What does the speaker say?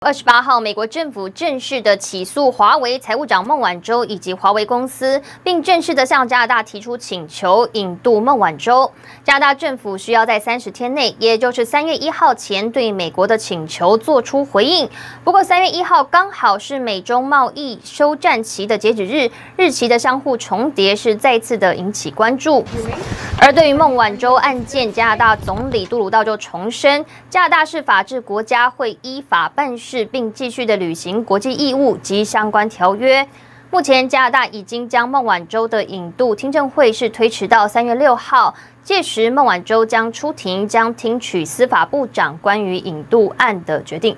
二十八号，美国政府正式的起诉华为财务长孟晚舟以及华为公司，并正式的向加拿大提出请求引渡孟晚舟。加拿大政府需要在三十天内，也就是三月一号前，对美国的请求做出回应。不过，三月一号刚好是美中贸易休战期的截止日，日期的相互重叠是再次的引起关注。而对于孟晚舟案件，加拿大总理杜鲁道就重申，加拿大是法治国家，会依法办事。并继续的履行国际义务及相关条约。目前，加拿大已经将孟晚舟的引渡听证会是推迟到三月六号，届时孟晚舟将出庭，将听取司法部长关于引渡案的决定。